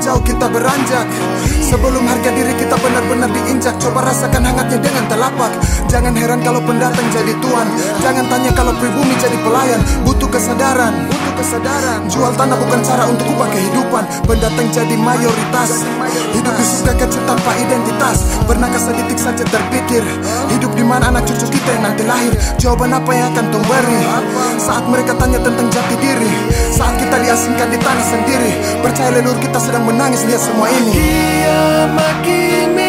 jauh kita beranjak. Sebelum harga diri kita benar-benar diinjak. Coba rasakan hangatnya dengan telapak. Jangan heran kalau pendatang jadi tuan. Jangan tanya kalau pribumi jadi pelayan. Butuh kesadaran Butuh kesadaran. Jual tanah bukan cara untuk ubah kehidupan. Pendatang jadi mayoritas. Hidup di surga kecil tanpa identitas. Pernahkah sedetik saja terpikir? Hidup di mana anak cucu kita yang nanti lahir? Jawaban apa yang akan Tuhan beri Saat mereka tanya tentang jati diri. Saat kita diasingkan di tanah sendiri Percaya leluhur kita sedang menangis lihat semua ini. Dia makin